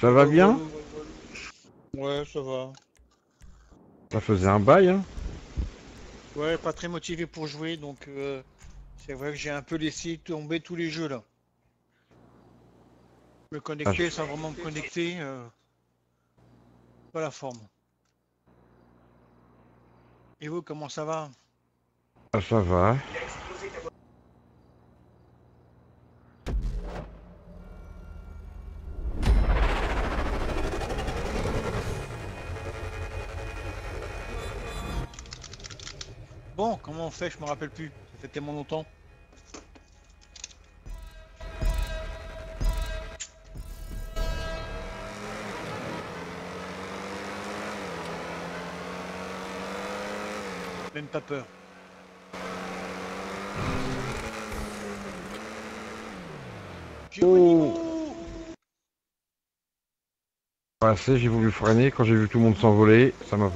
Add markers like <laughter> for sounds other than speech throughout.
Ça va bien Ouais, ça va. Ça faisait un bail, hein Ouais, pas très motivé pour jouer, donc euh, c'est vrai que j'ai un peu laissé tomber tous les jeux là. Me connecter sans vraiment me connecter, euh, pas la forme. Et vous, comment ça va? Ah, ça va. Bon, comment on fait Je me rappelle plus. Ça fait tellement longtemps. Même pas peur. Oh. Passé, j'ai voulu freiner quand j'ai vu tout le monde s'envoler. Ça m'a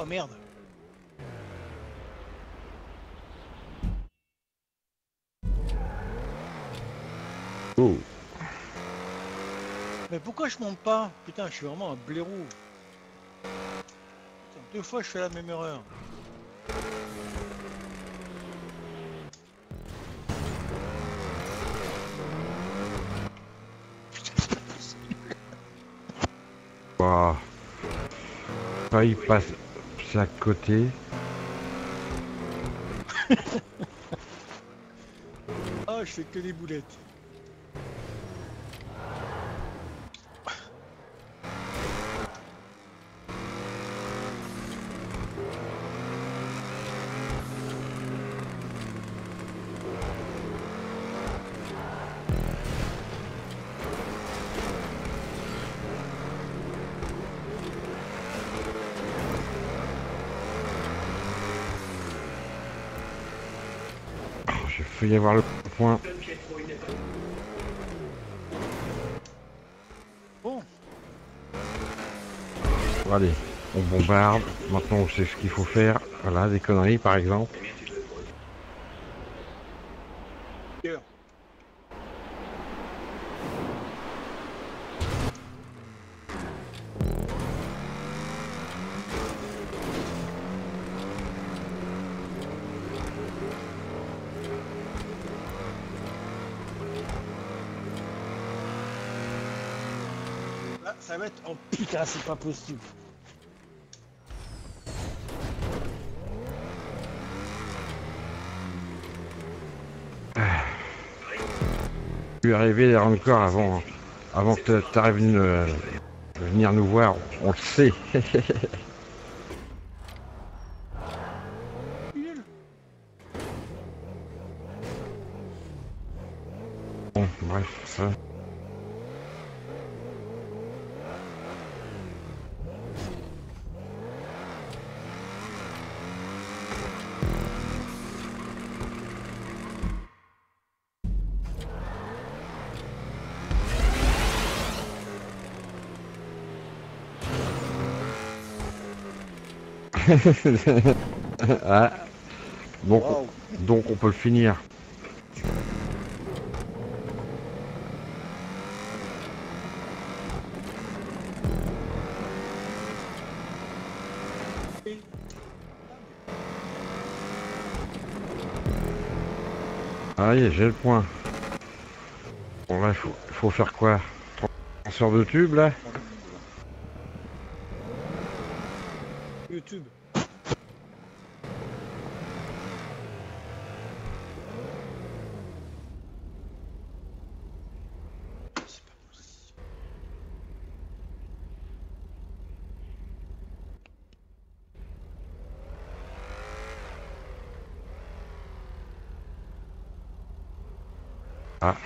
Oh merde Oh. Mais pourquoi je monte pas? Putain, je suis vraiment un blaireau. Putain, deux fois je fais la même erreur. Ouah. Pas il passe à côté. Ah, je fais que des boulettes. J'ai failli avoir le point. Bon, Bon, allez, on bombarde. Maintenant, on sait ce qu'il faut faire. Voilà, des conneries par exemple. Là, ça va être... Oh putain, c'est pas possible. Je suis arrivé encore avant, avant que tu arrives euh, venir nous voir. On le sait. <laughs> Bon, bref, ça. <laughs> ah. Donc, donc on peut le finir. Allez, j'ai le point. Bon là, il faut, faut faire quoi? Transfert de tube là? YouTube. Ah,